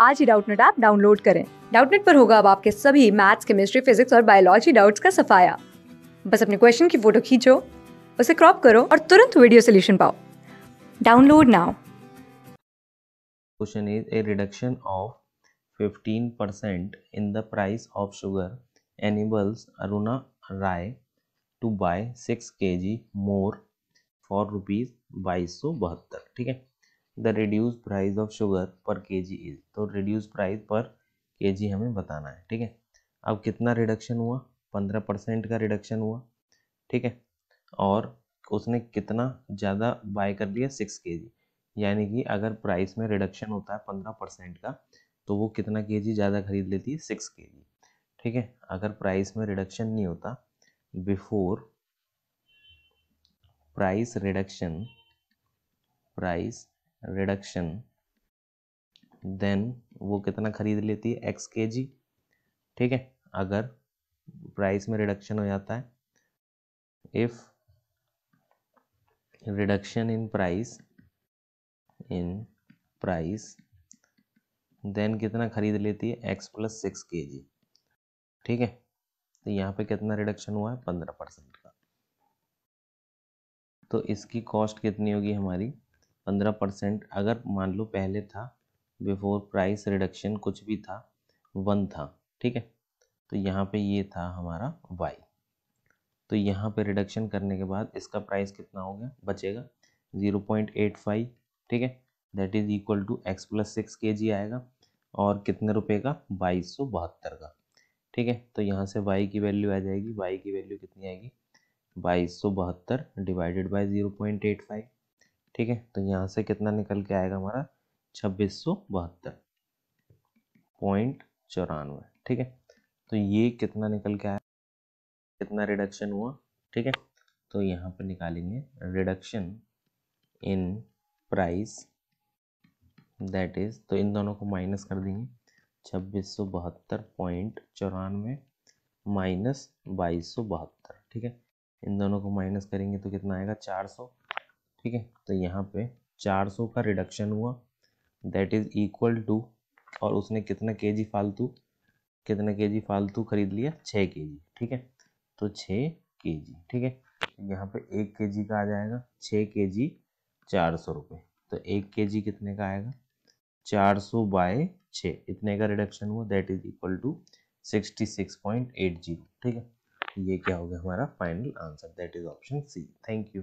आज ही Doubtnut app download करें। डाउटनेट पर होगा अब आपके सभी मैथ्स, केमिस्ट्री, फिजिक्स और बायोलॉजी डाउट्स का सफाया। बस अपने क्वेश्चन की फ़ोटो खींचो, उसे क्रॉप करो और तुरंत वीडियो सोल्यूशन पाओ। Download now. question is a reduction of 15% in the price of sugar enables Aruna Rai to buy 6 kg more for rupees 2272 ठीक है? The reduce price of sugar per K G is. तो reduce price per K G हमें बताना है, ठीक है? अब कितना रिडक्शन हुआ? पंद्रह परसेंट का रिडक्शन हुआ, ठीक है? और उसने कितना ज़्यादा बाय कर लिया सिक्स के जी यानी कि अगर प्राइस में रिडक्शन होता है पंद्रह परसेंट का तो वो कितना के जी ज़्यादा खरीद लेती है? सिक्स के जी ठीक है? अगर प्राइस में रिडक्शन नहीं होता, before price reduction, price reduction then वो कितना खरीद लेती है? एक्स के जी ठीक है? अगर प्राइस में रिडक्शन हो जाता है if reduction in price in price then कितना खरीद लेती है? एक्स प्लस सिक्स के जी ठीक है? तो यहाँ पे कितना रिडक्शन हुआ है? पंद्रह परसेंट का। तो इसकी कॉस्ट कितनी होगी हमारी? पंद्रह परसेंट अगर मान लो पहले था बिफोर प्राइस रिडक्शन कुछ भी था वन था, ठीक है? तो यहाँ पे ये था हमारा वाई तो यहाँ पे रिडक्शन करने के बाद इसका प्राइस कितना हो गया? बचेगा ज़ीरो पॉइंट एट फाइव ठीक है? That is equal to X plus six K G आएगा और कितने रुपए का? बाईस सौ बहत्तर का, ठीक है? तो यहाँ से वाई की वैल्यू आ जाएगी वाई की वैल्यू कितनी आएगी? बाईस सौ बहत्तर divided by zero point eight five ठीक है? तो यहाँ से कितना निकल के आएगा हमारा? छब्बीस सौ बहत्तर। पॉइंट चौरानवे, ठीक है? तो ये कितना निकल के आया? कितना रिडक्शन हुआ? ठीक है? तो यहाँ पर निकालेंगे reduction in price, that is तो इन दोनों को माइनस कर देंगे। छब्बीस सौ बहत्तर पॉइंट चौरानवे माइनस बाईस सौ बहत्तर, ठीक है? इन दोनों को माइनस करेंगे तो कितना आएगा? चार सौ। ठीक है? तो यहाँ पे 400 का रिडक्शन हुआ। दैट इज़ इक्वल टू और उसने कितना के जी फालतू, कितना के जी फालतू खरीद लिया? छः के जी ठीक है? तो छः के जी ठीक है? यहाँ पे एक के जी का आ जाएगा। छः के जी चार सौ रुपये तो एक के जी कितने का आएगा? चार सौ बाय छः इतने का रिडक्शन हुआ। That is equal to sixty six point eight zero ठीक है? ये क्या हो गया हमारा final answer that is option C thank you